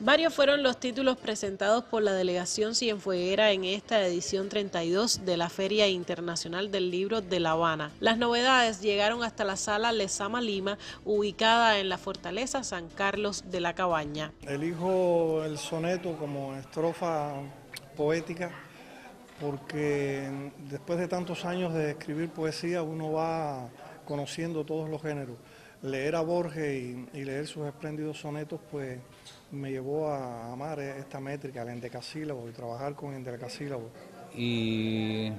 Varios fueron los títulos presentados por la delegación Cienfueguera en esta edición 32 de la Feria Internacional del Libro de La Habana. Las novedades llegaron hasta la sala Lezama Lima, ubicada en la fortaleza San Carlos de la Cabaña. Elijo el soneto como estrofa poética porque después de tantos años de escribir poesía uno va conociendo todos los géneros. Leer a Borges y, leer sus espléndidos sonetos pues me llevó a amar esta métrica, el endecasílabo y trabajar con endecasílabo. Y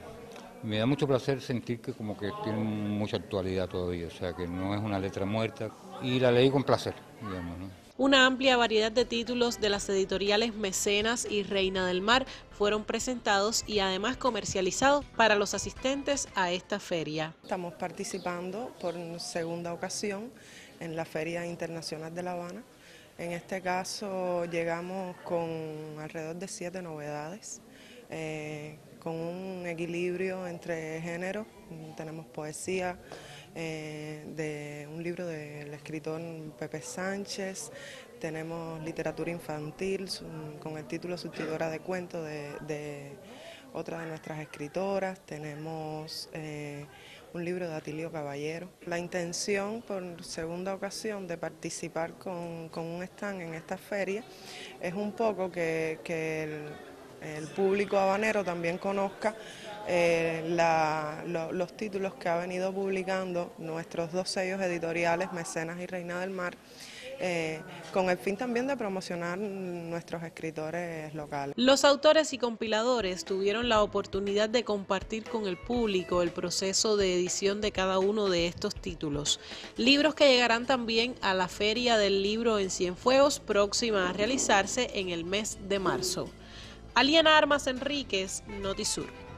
me da mucho placer sentir que como que tiene mucha actualidad todavía, o sea que no es una letra muerta y la leí con placer, digamos, ¿no? Una amplia variedad de títulos de las editoriales Mecenas y Reina del Mar fueron presentados y además comercializados para los asistentes a esta feria. Estamos participando por segunda ocasión en la Feria Internacional de La Habana. En este caso llegamos con alrededor de siete novedades, eh, con un equilibrio entre géneros. Tenemos poesía, eh, de un libro del escritor Pepe Sánchez, tenemos literatura infantil con el título Subtidora de Cuentos de, otra de nuestras escritoras, tenemos eh, un libro de Atilio Caballero. La intención por segunda ocasión de participar con, un stand en esta feria es un poco que, el público habanero también conozca eh, los títulos que ha venido publicando nuestros dos sellos editoriales, Mecenas y Reina del Mar, eh, con el fin también de promocionar nuestros escritores locales. Los autores y compiladores tuvieron la oportunidad de compartir con el público el proceso de edición de cada uno de estos títulos. Libros que llegarán también a la Feria del Libro en Cienfuegos, próxima a realizarse en el mes de marzo. Aliena Armas Enríquez, Notisur.